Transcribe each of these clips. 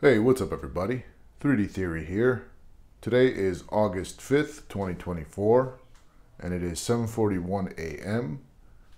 Hey, what's up everybody? 3D Theory here. Today is August 5th, 2024, and it is 7:41 a.m.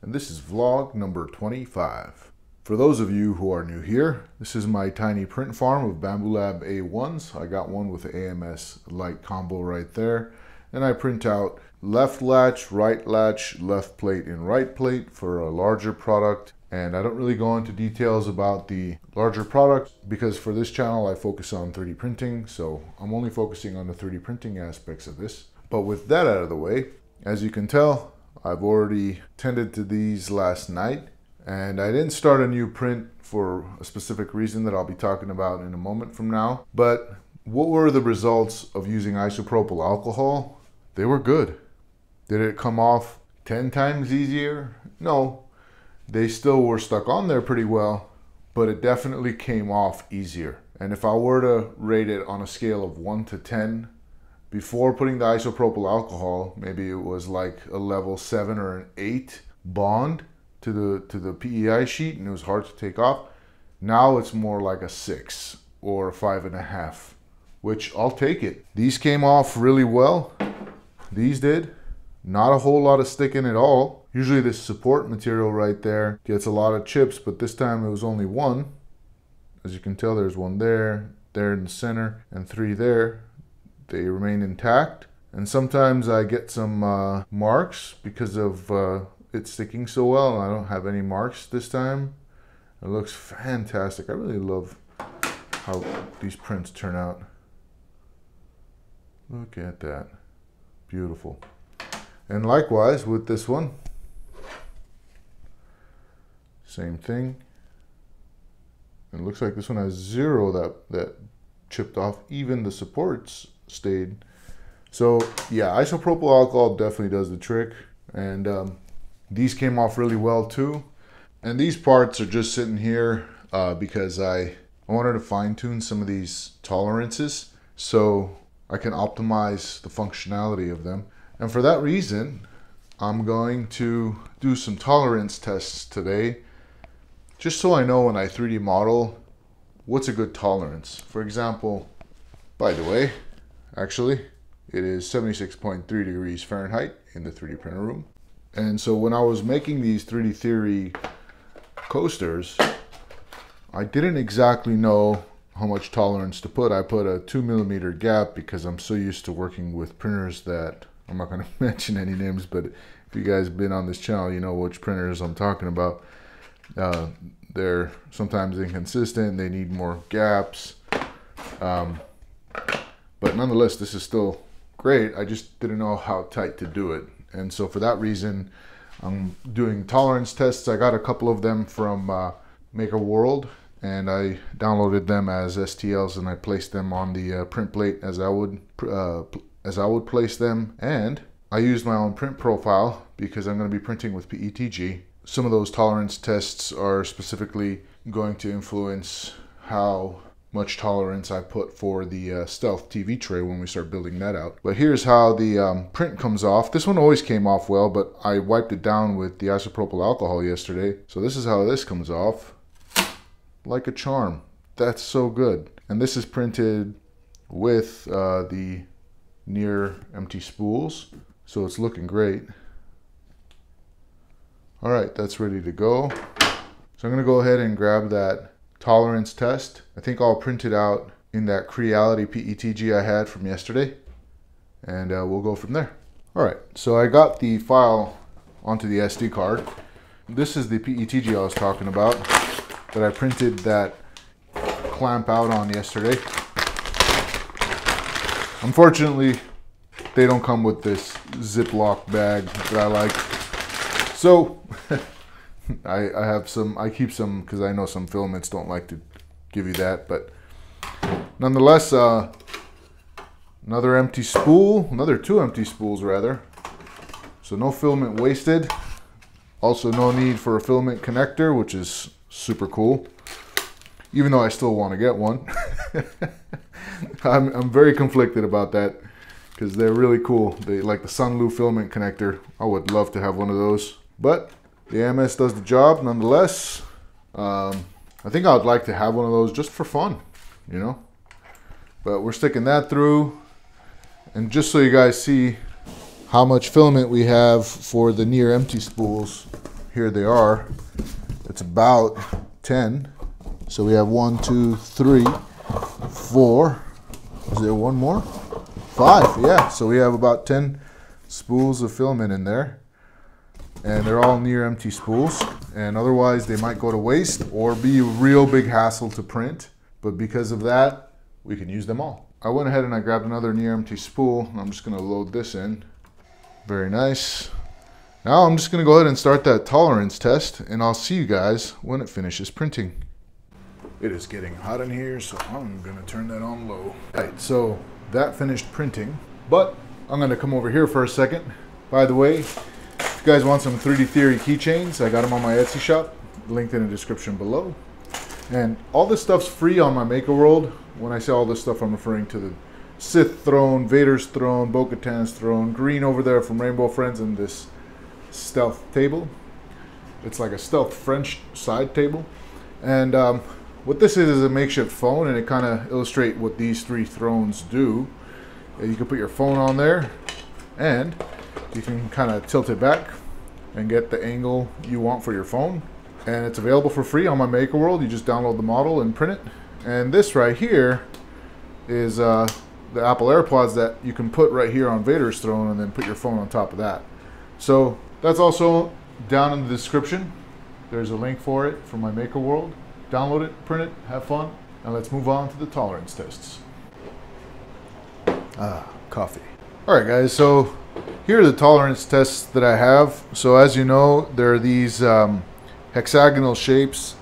and this is vlog number 25. For those of you who are new here, this is my tiny print farm of Bambu Lab A1s. I got one with the AMS Lite combo right there, and I print out left latch, right latch, left plate, and right plate for a larger product and I don't really go into details about the larger products because for this channel I focus on 3D printing, so I'm only focusing on the 3D printing aspects of this. But with that out of the way, as you can tell, I've already tended to these last night and I didn't start a new print for a specific reason that I'll be talking about in a moment from now. But what were the results of using isopropyl alcohol? They were good. Did it come off 10 times easier? No, they still were stuck on there pretty well, but it definitely came off easier. And if I were to rate it on a scale of 1 to 10, before putting the isopropyl alcohol, maybe it was like a level 7 or an 8 bond to the to the PEI sheet and it was hard to take off. Now it's more like a 6 or a 5.5, which I'll take it. These came off really well. These did. Not a whole lot of sticking at all. Usually this support material right there gets a lot of chips, but this time it was only one. As you can tell, there's one there, there in the center, and three there. They remain intact. And sometimes I get some uh, marks because of uh, it sticking so well. I don't have any marks this time. It looks fantastic. I really love how these prints turn out. Look at that. Beautiful. And likewise with this one. Same thing. It looks like this one has zero that, that chipped off. Even the supports stayed. So yeah, isopropyl alcohol definitely does the trick. And um, these came off really well too. And these parts are just sitting here uh, because I, I wanted to fine tune some of these tolerances so I can optimize the functionality of them. And for that reason, I'm going to do some tolerance tests today just so I know when I 3D model what's a good tolerance. For example, by the way, actually, it is 76.3 degrees Fahrenheit in the 3D printer room. And so when I was making these 3D Theory coasters, I didn't exactly know how much tolerance to put. I put a two millimeter gap because I'm so used to working with printers that I'm not going to mention any names, but if you guys been on this channel, you know which printers I'm talking about. Uh, they're sometimes inconsistent. They need more gaps. Um, but nonetheless, this is still great. I just didn't know how tight to do it. And so for that reason, I'm doing tolerance tests. I got a couple of them from uh, Maker World and I downloaded them as STLs and I placed them on the uh, print plate as I would uh, as I would place them. And I used my own print profile because I'm going to be printing with PETG some of those tolerance tests are specifically going to influence how much tolerance I put for the uh, Stealth TV tray when we start building that out. But here's how the um, print comes off. This one always came off well, but I wiped it down with the isopropyl alcohol yesterday. So this is how this comes off. Like a charm. That's so good. And this is printed with uh, the near empty spools. So it's looking great. All right, that's ready to go. So I'm gonna go ahead and grab that tolerance test. I think I'll print it out in that Creality PETG I had from yesterday and uh, we'll go from there. All right, so I got the file onto the SD card. This is the PETG I was talking about that I printed that clamp out on yesterday. Unfortunately, they don't come with this Ziploc bag that I like. So I, I have some, I keep some because I know some filaments don't like to give you that, but nonetheless, uh, another empty spool, another two empty spools rather. So no filament wasted. Also no need for a filament connector, which is super cool. Even though I still want to get one. I'm, I'm very conflicted about that because they're really cool. They like the Sunlu filament connector. I would love to have one of those. But the AMS does the job nonetheless. Um, I think I'd like to have one of those just for fun. you know. But we're sticking that through. And just so you guys see how much filament we have for the near empty spools, here they are. It's about 10. So we have one, two, three, four. Is there one more? Five, yeah. So we have about 10 spools of filament in there. And they're all near empty spools. And otherwise they might go to waste or be a real big hassle to print. But because of that, we can use them all. I went ahead and I grabbed another near empty spool. I'm just gonna load this in. Very nice. Now I'm just gonna go ahead and start that tolerance test and I'll see you guys when it finishes printing. It is getting hot in here, so I'm gonna turn that on low. All right, so that finished printing, but I'm gonna come over here for a second. By the way, you guys want some 3D Theory keychains, I got them on my Etsy shop, linked in the description below. And all this stuff's free on my Maker World. When I say all this stuff, I'm referring to the Sith throne, Vader's throne, Bo-Katan's throne, green over there from Rainbow Friends, and this stealth table. It's like a stealth French side table. And um, what this is is a makeshift phone, and it kind of illustrate what these three thrones do. You can put your phone on there, and you can kind of tilt it back and get the angle you want for your phone. And it's available for free on my Maker World. You just download the model and print it. And this right here is uh, the Apple AirPods that you can put right here on Vader's throne and then put your phone on top of that. So that's also down in the description. There's a link for it from my Maker World download it, print it, have fun, and let's move on to the tolerance tests. Ah, coffee. All right, guys, so here are the tolerance tests that I have. So as you know, there are these um, hexagonal shapes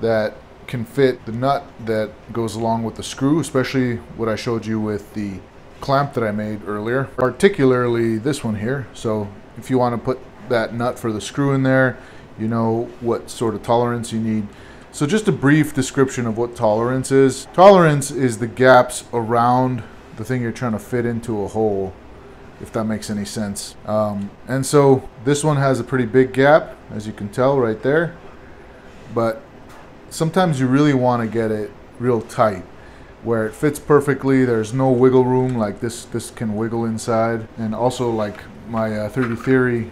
that can fit the nut that goes along with the screw, especially what I showed you with the clamp that I made earlier, particularly this one here. So if you want to put that nut for the screw in there, you know what sort of tolerance you need. So just a brief description of what tolerance is. Tolerance is the gaps around the thing you're trying to fit into a hole, if that makes any sense. Um, and so this one has a pretty big gap, as you can tell right there. But sometimes you really want to get it real tight where it fits perfectly. There's no wiggle room like this. This can wiggle inside. And also like my uh, 3D Theory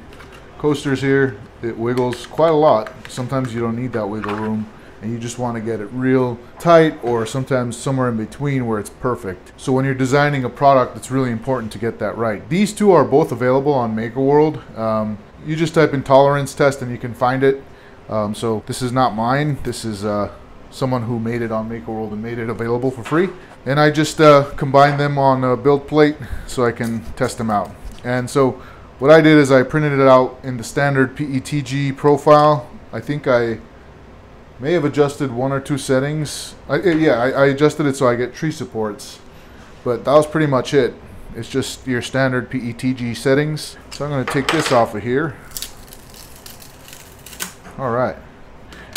coasters here, it wiggles quite a lot. Sometimes you don't need that wiggle room and you just want to get it real tight or sometimes somewhere in between where it's perfect. So when you're designing a product, it's really important to get that right. These two are both available on MakerWorld. Um, you just type in tolerance test and you can find it. Um, so this is not mine. This is uh, someone who made it on MakerWorld and made it available for free. And I just uh, combined them on a build plate so I can test them out. And so what I did is I printed it out in the standard PETG profile. I think I May have adjusted one or two settings. I, yeah, I, I adjusted it so I get tree supports. But that was pretty much it. It's just your standard PETG settings. So I'm going to take this off of here. All right.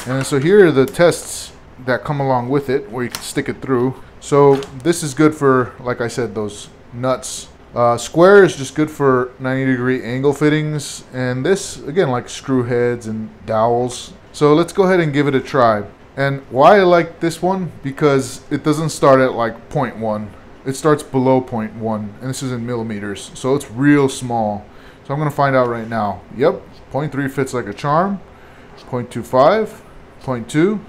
And so here are the tests that come along with it where you can stick it through. So this is good for, like I said, those nuts. Uh, square is just good for 90 degree angle fittings. And this, again, like screw heads and dowels. So let's go ahead and give it a try. And why I like this one, because it doesn't start at like 0.1. It starts below 0.1, and this is in millimeters, so it's real small. So I'm gonna find out right now. Yep, 0.3 fits like a charm. 0.25, 0.2,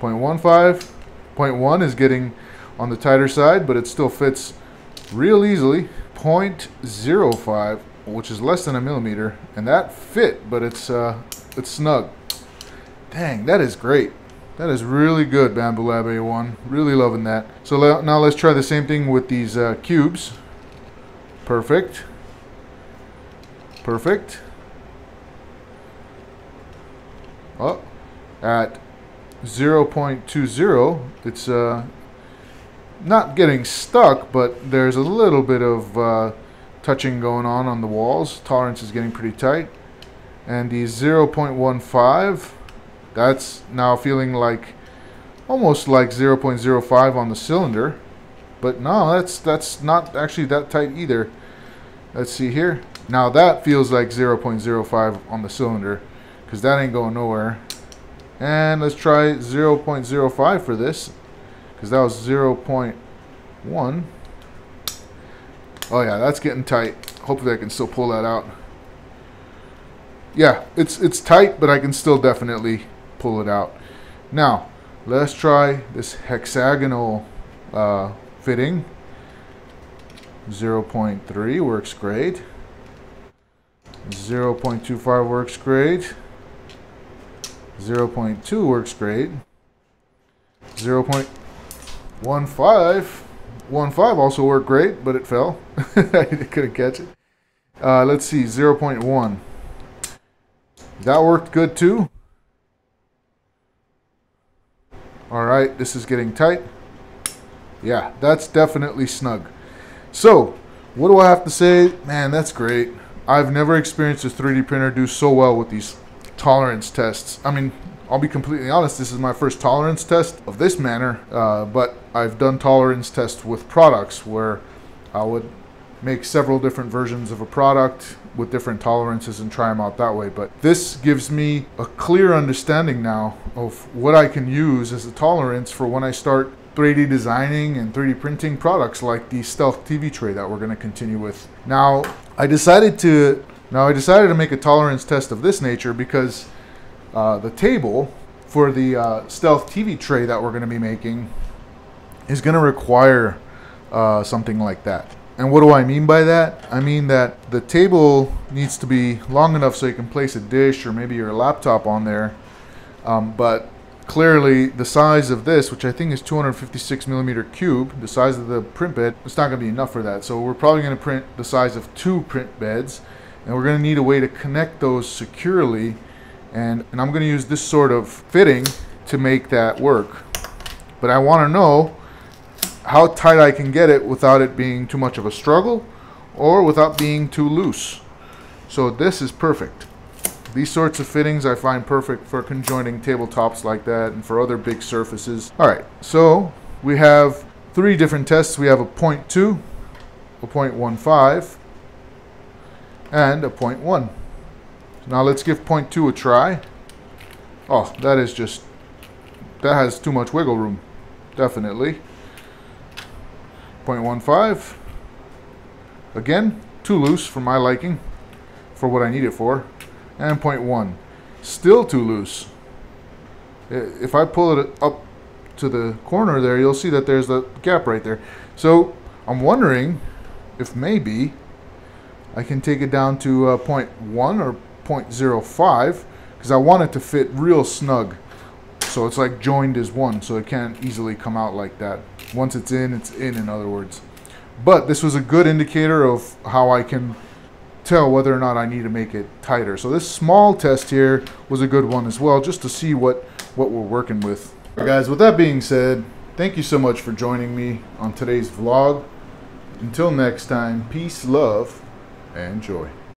0.15. 0.1 is getting on the tighter side, but it still fits real easily. 0.05, which is less than a millimeter, and that fit, but it's uh, it's snug. Dang, that is great. That is really good, Bambu Lab A1. Really loving that. So now let's try the same thing with these uh, cubes. Perfect. Perfect. Oh, at 0.20, it's uh, not getting stuck, but there's a little bit of uh, touching going on on the walls. Tolerance is getting pretty tight. And the 0.15, that's now feeling like almost like 0.05 on the cylinder. But no, that's that's not actually that tight either. Let's see here. Now that feels like 0.05 on the cylinder because that ain't going nowhere. And let's try 0.05 for this because that was 0.1. Oh yeah, that's getting tight. Hopefully I can still pull that out. Yeah, it's it's tight, but I can still definitely pull it out. Now, let's try this hexagonal uh, fitting. 0.3 works great. 0.25 works great. 0.2 works great. 0.15 1.5 also worked great, but it fell. I couldn't catch it. Uh, let's see, 0.1. That worked good too. All right, this is getting tight. Yeah, that's definitely snug. So, what do I have to say? Man, that's great. I've never experienced a 3D printer do so well with these tolerance tests. I mean, I'll be completely honest, this is my first tolerance test of this manner, uh, but I've done tolerance tests with products where I would make several different versions of a product with different tolerances and try them out that way. But this gives me a clear understanding now of what I can use as a tolerance for when I start 3D designing and 3D printing products like the Stealth TV tray that we're going to continue with. Now, I decided to now I decided to make a tolerance test of this nature because uh, the table for the uh, Stealth TV tray that we're going to be making is going to require uh, something like that. And what do I mean by that? I mean that the table needs to be long enough so you can place a dish or maybe your laptop on there. Um, but clearly the size of this, which I think is 256 millimeter cube, the size of the print bed, it's not going to be enough for that. So we're probably going to print the size of two print beds. And we're going to need a way to connect those securely. And, and I'm going to use this sort of fitting to make that work. But I want to know how tight I can get it without it being too much of a struggle or without being too loose. So this is perfect. These sorts of fittings I find perfect for conjoining tabletops like that and for other big surfaces. All right, so we have three different tests. We have a 0.2, a 0.15, and a 0.1. Now let's give 0.2 a try. Oh, that is just, that has too much wiggle room, definitely. 0.15. Again, too loose for my liking, for what I need it for. And 0.1. Still too loose. If I pull it up to the corner there, you'll see that there's a gap right there. So I'm wondering if maybe I can take it down to uh, 0.1 or 0.05 because I want it to fit real snug. So it's like joined as one, so it can't easily come out like that. Once it's in, it's in, in other words. But this was a good indicator of how I can tell whether or not I need to make it tighter. So this small test here was a good one as well, just to see what, what we're working with. Guys, with that being said, thank you so much for joining me on today's vlog. Until next time, peace, love, and joy.